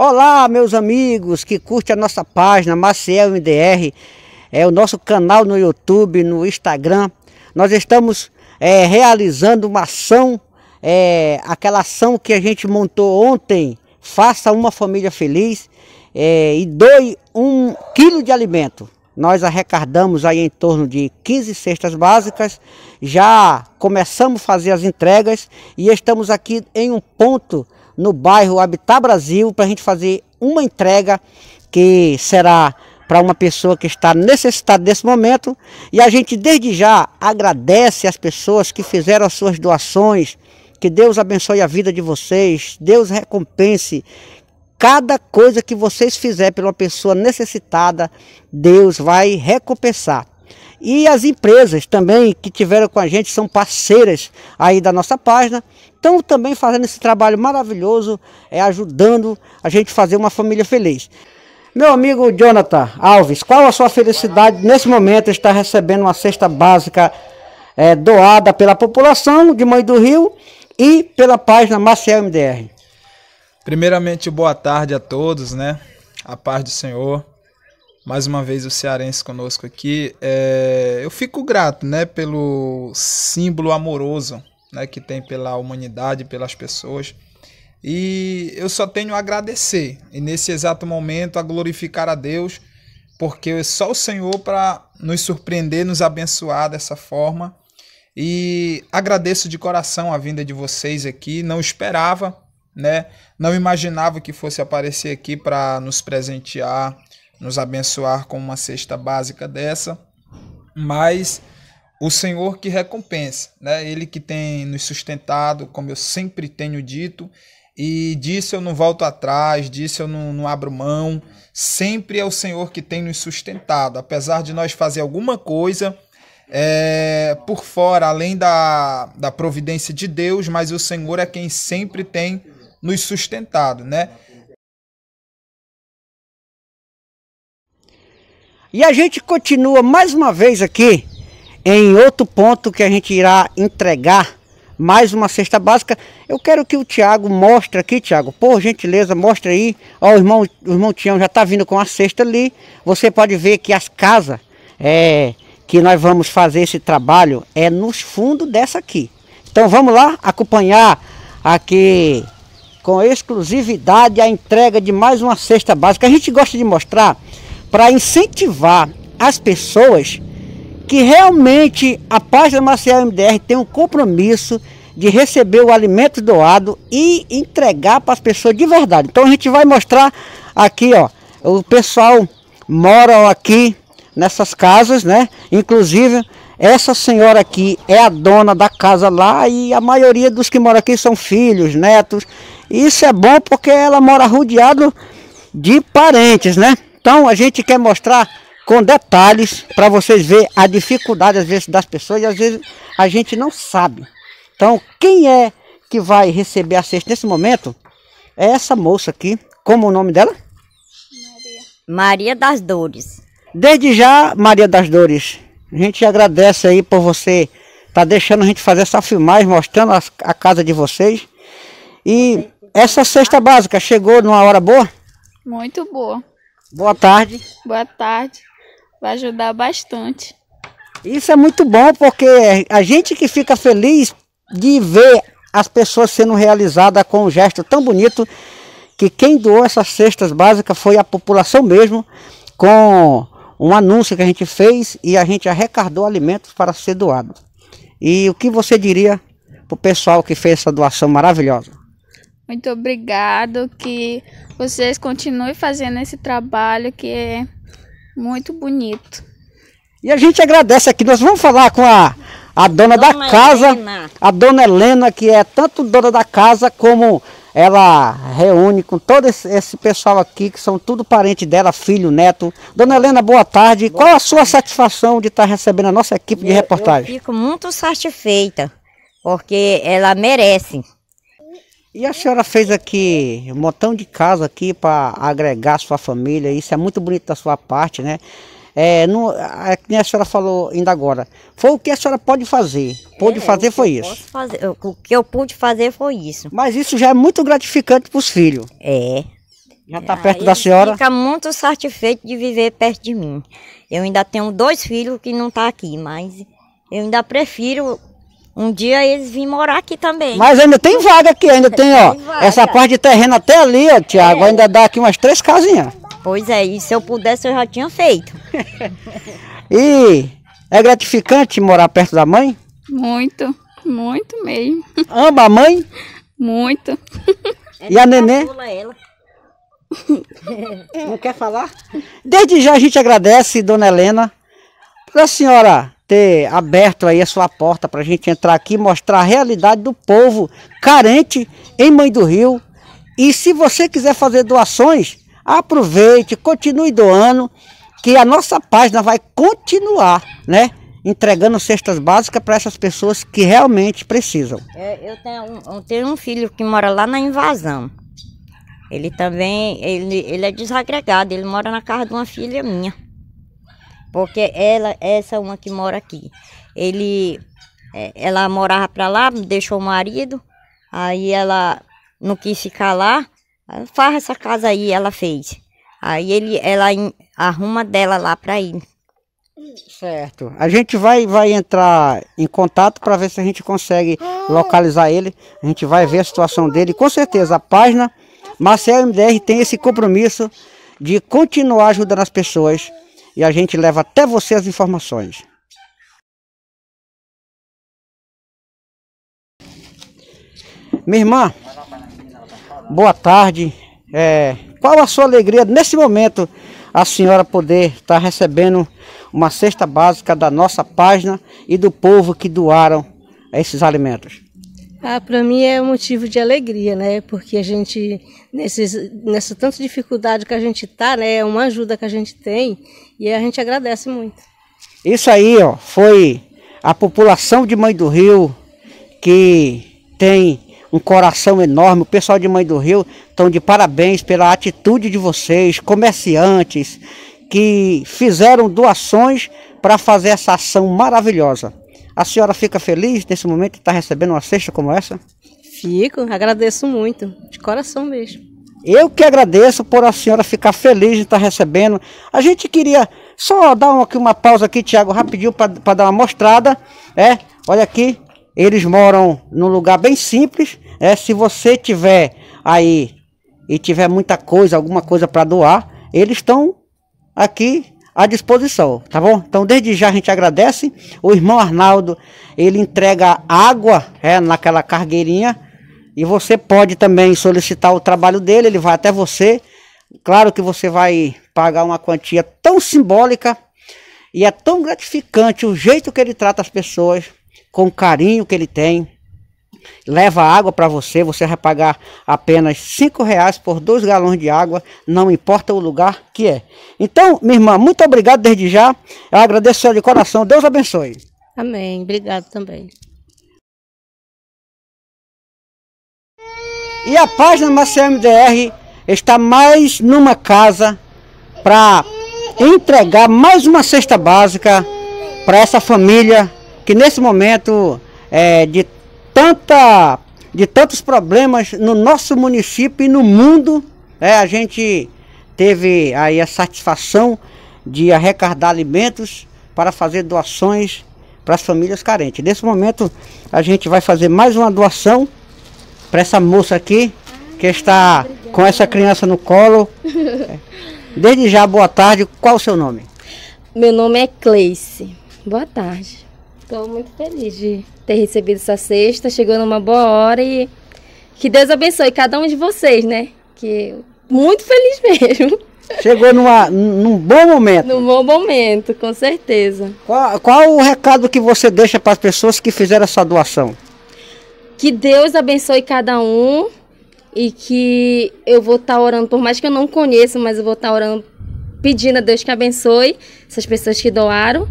Olá, meus amigos que curtem a nossa página Maciel MDR, é o nosso canal no YouTube, no Instagram. Nós estamos é, realizando uma ação, é, aquela ação que a gente montou ontem, Faça uma Família Feliz, é, e doe um quilo de alimento. Nós arrecadamos aí em torno de 15 cestas básicas, já começamos a fazer as entregas e estamos aqui em um ponto no bairro Habitat Brasil para a gente fazer uma entrega que será para uma pessoa que está necessitada nesse momento. E a gente desde já agradece as pessoas que fizeram as suas doações. Que Deus abençoe a vida de vocês, Deus recompense cada coisa que vocês fizerem pela pessoa necessitada, Deus vai recompensar. E as empresas também que tiveram com a gente são parceiras aí da nossa página, estão também fazendo esse trabalho maravilhoso, é ajudando a gente fazer uma família feliz. Meu amigo Jonathan Alves, qual a sua felicidade nesse momento estar recebendo uma cesta básica é, doada pela população de Mãe do Rio e pela página Marcel MDR? Primeiramente, boa tarde a todos, né? A paz do Senhor mais uma vez o cearense conosco aqui. É, eu fico grato, né, pelo símbolo amoroso, né, que tem pela humanidade, pelas pessoas. E eu só tenho a agradecer e nesse exato momento a glorificar a Deus, porque é só o Senhor para nos surpreender, nos abençoar dessa forma. E agradeço de coração a vinda de vocês aqui. Não esperava, né? Não imaginava que fosse aparecer aqui para nos presentear, nos abençoar com uma cesta básica dessa, mas o Senhor que recompensa, né? Ele que tem nos sustentado, como eu sempre tenho dito, e disso eu não volto atrás, disso eu não, não abro mão. Sempre é o Senhor que tem nos sustentado, apesar de nós fazer alguma coisa é, por fora, além da, da providência de Deus, mas o Senhor é quem sempre tem nos sustentado, né? E a gente continua mais uma vez aqui em outro ponto que a gente irá entregar mais uma cesta básica. Eu quero que o Tiago mostre aqui, Tiago, por gentileza, mostre aí. Ó, o irmão, o irmão Tião já está vindo com a cesta ali. Você pode ver que as casas é, que nós vamos fazer esse trabalho é nos fundos dessa aqui. Então vamos lá acompanhar aqui com exclusividade a entrega de mais uma cesta básica. A gente gosta de mostrar para incentivar as pessoas que realmente a página Marcial MDR tem um compromisso de receber o alimento doado e entregar para as pessoas de verdade. Então a gente vai mostrar aqui, ó, o pessoal mora aqui nessas casas, né? Inclusive essa senhora aqui é a dona da casa lá e a maioria dos que moram aqui são filhos, netos. Isso é bom porque ela mora rodeado de parentes, né? Então a gente quer mostrar com detalhes para vocês verem a dificuldade às vezes das pessoas e às vezes a gente não sabe. Então quem é que vai receber a cesta nesse momento é essa moça aqui. Como o nome dela? Maria. Maria das Dores. Desde já, Maria das Dores, a gente agradece aí por você estar tá deixando a gente fazer essa filmagem, mostrando a, a casa de vocês. E essa cesta básica chegou numa hora boa? Muito boa. Boa tarde. Boa tarde. Vai ajudar bastante. Isso é muito bom porque a gente que fica feliz de ver as pessoas sendo realizadas com um gesto tão bonito que quem doou essas cestas básicas foi a população mesmo, com um anúncio que a gente fez e a gente arrecadou alimentos para ser doado. E o que você diria para o pessoal que fez essa doação maravilhosa? Muito obrigado, que vocês continuem fazendo esse trabalho que é muito bonito. E a gente agradece aqui, nós vamos falar com a, a dona, dona da casa, Helena. a dona Helena, que é tanto dona da casa como ela reúne com todo esse, esse, pessoal aqui, que são tudo parente dela, filho, neto. Dona Helena, boa tarde. Boa Qual a sua satisfação de estar recebendo a nossa equipe de reportagem? Eu fico muito satisfeita, porque ela merece. E a senhora fez aqui um montão de casa aqui para agregar a sua família, isso é muito bonito da sua parte, né? É, não, é, a senhora falou ainda agora, foi o que a senhora pode fazer, pôde é, fazer foi isso. Fazer, o que eu pude fazer foi isso. Mas isso já é muito gratificante para os filhos. É, Já está perto da senhora? Fica muito satisfeito de viver perto de mim. Eu ainda tenho dois filhos que não estão aqui, mas eu ainda prefiro um dia eles virem morar aqui também. Mas ainda tem vaga aqui, ainda tem, ó. Tem. Essa parte de terreno até ali, ó, Tiago, É. ainda dá aqui umas três casinhas. Pois é, e se eu pudesse eu já tinha feito. E é gratificante morar perto da mãe? Muito, muito mesmo. Ama a mãe Muito. e a nenê? Ela. Não quer falar? Desde já a gente agradece, dona Helena, por a senhora ter aberto aí a sua porta para a gente entrar aqui e mostrar a realidade do povo carente em Mãe do Rio. E se você quiser fazer doações, aproveite, continue doando, que a nossa página vai continuar, né? Entregando cestas básicas para essas pessoas que realmente precisam. É, eu, tenho um, eu tenho um filho que mora lá na invasão. Ele também, ele, ele é desagregado, ele mora na casa de uma filha minha. Porque ela, essa uma que mora aqui, ele, é, ela morava pra lá, deixou o marido, aí ela não quis ficar lá, faz essa casa aí, ela fez. Aí ele, ela arruma dela lá pra ir. Certo. A gente vai, vai entrar em contato para ver se a gente consegue localizar ele. A gente vai ver a situação dele. Com certeza, a página Marcel MDR tem esse compromisso de continuar ajudando as pessoas. E a gente leva até você as informações. Minha irmã, boa tarde. É, qual a sua alegria nesse momento a senhora poder estar recebendo uma cesta básica da nossa página e do povo que doaram esses alimentos? Ah, para mim é um motivo de alegria, né? Porque a gente, nesses, nessa tanta dificuldade que a gente tá, né? É uma ajuda que a gente tem e a gente agradece muito. Isso aí, ó, foi a população de Mãe do Rio que tem um coração enorme. O pessoal de Mãe do Rio estão de parabéns pela atitude de vocês, comerciantes, que fizeram doações para fazer essa ação maravilhosa. A senhora fica feliz nesse momento de estar recebendo uma cesta como essa? Fico, agradeço muito, de coração mesmo. Eu que agradeço por a senhora ficar feliz de estar recebendo. A gente queria só dar uma, uma pausa aqui, Tiago, rapidinho, para dar uma mostrada. É, olha aqui, eles moram num lugar bem simples. É, se você tiver aí e tiver muita coisa, alguma coisa para doar, eles estão aqui à disposição, tá bom? Então, desde já a gente agradece. O irmão Arnaldo, ele entrega água é, naquela cargueirinha. E você pode também solicitar o trabalho dele, ele vai até você. Claro que você vai pagar uma quantia tão simbólica e é tão gratificante o jeito que ele trata as pessoas, com o carinho que ele tem. Leva água para você, você vai pagar apenas cinco reais por dois galões de água, não importa o lugar que é. Então, minha irmã, muito obrigado desde já. Eu agradeço de coração. Deus abençoe. Amém, obrigado também. E a página Maciel MDR está mais numa casa para entregar mais uma cesta básica para essa família que nesse momento é de tanta de tantos problemas no nosso município e no mundo, é, a gente teve aí a satisfação de arrecadar alimentos para fazer doações para as famílias carentes. Nesse momento a gente vai fazer mais uma doação para essa moça aqui que está com essa criança no colo. Desde já, boa tarde. Qual o seu nome? Meu nome é Cleice. Boa tarde. Estou muito feliz de ter recebido essa cesta. Chegou numa boa hora e que Deus abençoe cada um de vocês, né? Que muito feliz mesmo. Chegou numa, num bom momento. No bom momento, com certeza. Qual, qual o recado que você deixa para as pessoas que fizeram essa doação? Que Deus abençoe cada um e que eu vou estar orando, por mais que eu não conheça, mas eu vou estar orando, pedindo a Deus que abençoe essas pessoas que doaram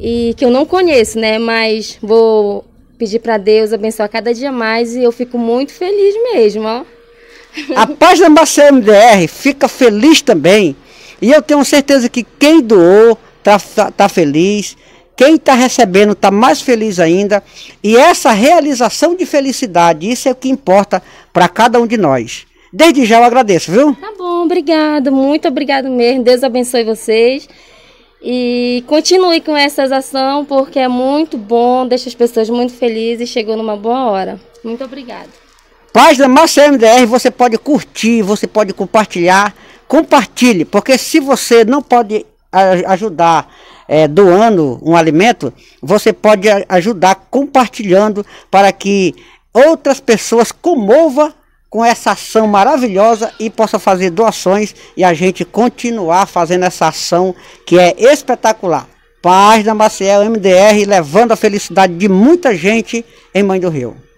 e que eu não conheço, né? Mas vou pedir para Deus abençoar cada dia mais e eu fico muito feliz mesmo, ó. A página Marcelo MDR fica feliz também. E eu tenho certeza que quem doou tá, tá feliz. Quem está recebendo está mais feliz ainda. E essa realização de felicidade, isso é o que importa para cada um de nós. Desde já eu agradeço, viu? Tá bom, obrigado, muito obrigado mesmo. Deus abençoe vocês. E continue com essas ações, porque é muito bom, deixa as pessoas muito felizes e chegou numa boa hora. Muito obrigada. Página Marcelo MDR, você pode curtir, você pode compartilhar. Compartilhe, porque se você não pode ajudar é, doando um alimento, você pode ajudar compartilhando para que outras pessoas comovam com essa ação maravilhosa e possa fazer doações e a gente continuar fazendo essa ação que é espetacular. Paz da Maciel MDR levando a felicidade de muita gente em Mãe do Rio.